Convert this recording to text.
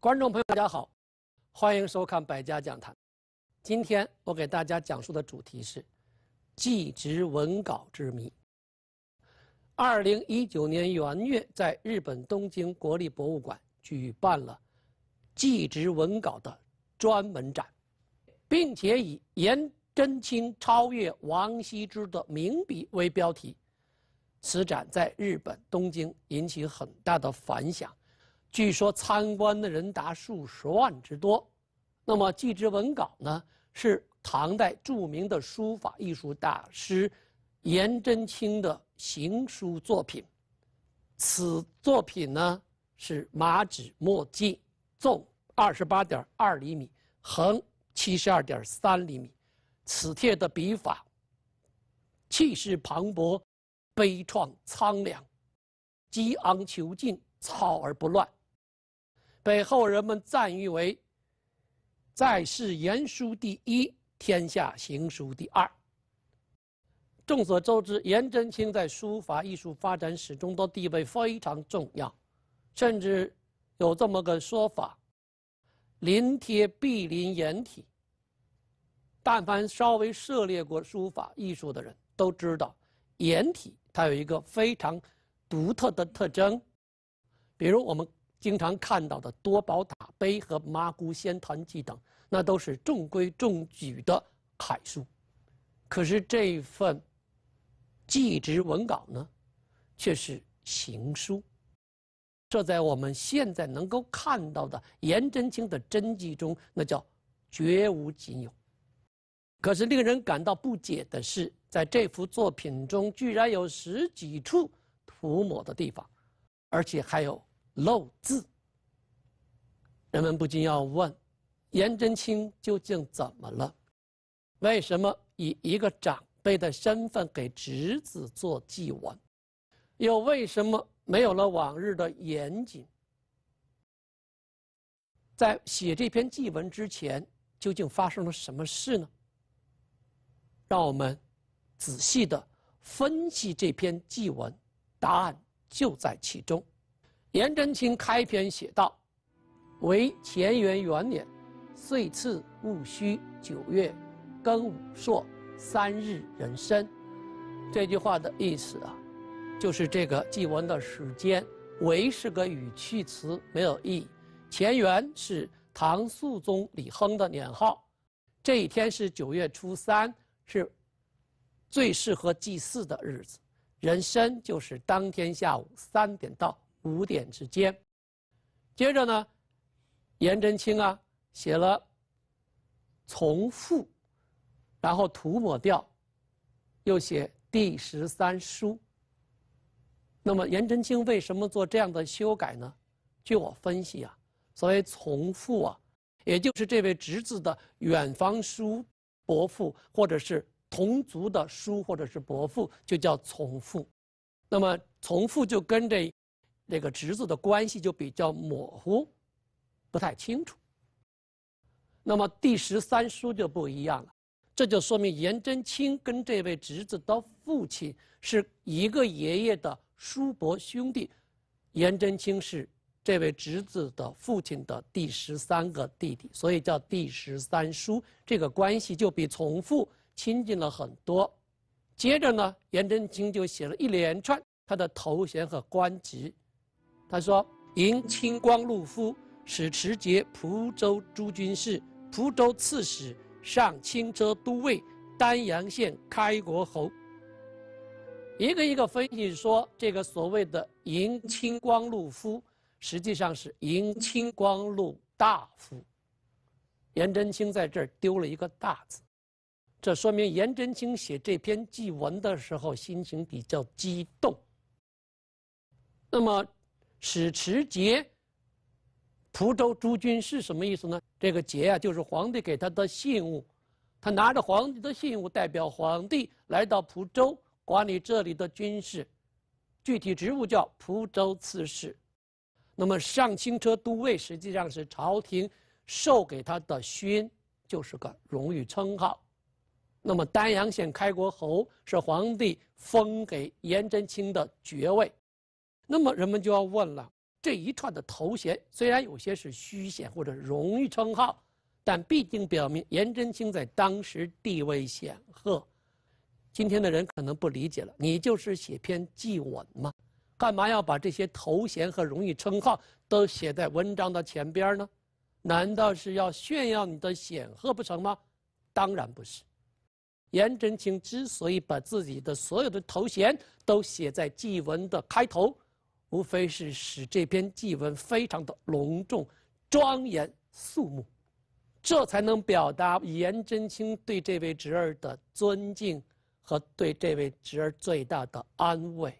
观众朋友，大家好，欢迎收看《百家讲坛》。今天我给大家讲述的主题是祭侄文稿之谜。二零一九年元月，在日本东京国立博物馆举办了祭侄文稿的专门展，并且以“颜真卿超越王羲之的名笔”为标题。此展在日本东京引起很大的反响。据说参观的人达数十万之多。那么祭侄文稿呢，是唐代著名的书法艺术大师颜真卿的行书作品。此作品呢是麻纸墨迹，纵二十八点二厘米，横七十二点三厘米。此帖的笔法气势磅礴，悲怆苍凉，激昂遒劲，草而不乱。被后人们赞誉为“在世言书第一，天下行书第二”。众所周知，颜真卿在书法艺术发展史中的地位非常重要，甚至有这么个说法：“临帖必临颜体。”但凡稍微涉猎过书法艺术的人都知道，颜体它有一个非常独特的特征，比如我们。经常看到的多宝塔碑和麻姑仙坛记等，那都是中规中矩的楷书。可是这份祭侄文稿呢，却是行书。这在我们现在能够看到的颜真卿的真迹中，那叫绝无仅有。可是令人感到不解的是，在这幅作品中，居然有十几处涂抹的地方，而且还有。漏字，人们不禁要问：颜真卿究竟怎么了？为什么以一个长辈的身份给侄子做祭文？又为什么没有了往日的严谨？在写这篇祭文之前，究竟发生了什么事呢？让我们仔细的分析这篇祭文，答案就在其中。颜真卿开篇写道：“为乾元元年，岁次戊戌九月庚午朔三日壬申。”这句话的意思啊，就是这个祭文的时间“为”是个语气词，没有意义。乾元是唐肃宗李亨的年号，这一天是九月初三，是最适合祭祀的日子。壬申就是当天下午三点到。五点之间，接着呢，颜真卿啊写了从父，然后涂抹掉，又写第十三书。那么颜真卿为什么做这样的修改呢？据我分析啊，所谓从父啊，也就是这位侄子的远房叔伯父，或者是同族的叔或者是伯父，就叫从父。那么从父就跟这。这个侄子的关系就比较模糊，不太清楚。那么第十三书就不一样了，这就说明颜真卿跟这位侄子的父亲是一个爷爷的叔伯兄弟，颜真卿是这位侄子的父亲的第十三个弟弟，所以叫第十三叔。这个关系就比从父亲近了很多。接着呢，颜真卿就写了一连串他的头衔和官职。他说：“迎清光禄夫，使持节蒲州诸军事，蒲州刺史，上清车都尉，丹阳县开国侯。”一个一个分析说，这个所谓的“迎清光禄夫”，实际上是“迎清光禄大夫”。颜真卿在这儿丢了一个大字，这说明颜真卿写这篇祭文的时候心情比较激动。那么。使持节，蒲州诸军是什么意思呢？这个节啊，就是皇帝给他的信物，他拿着皇帝的信物，代表皇帝来到蒲州管理这里的军事，具体职务叫蒲州刺史。那么上清车都尉实际上是朝廷授给他的勋，就是个荣誉称号。那么丹阳县开国侯是皇帝封给颜真卿的爵位。那么人们就要问了：这一串的头衔，虽然有些是虚衔或者荣誉称号，但毕竟表明颜真卿在当时地位显赫。今天的人可能不理解了，你就是写篇祭文吗？干嘛要把这些头衔和荣誉称号都写在文章的前边呢？难道是要炫耀你的显赫不成吗？当然不是。颜真卿之所以把自己的所有的头衔都写在祭文的开头，无非是使这篇祭文非常的隆重、庄严、肃穆，这才能表达颜真卿对这位侄儿的尊敬和对这位侄儿最大的安慰。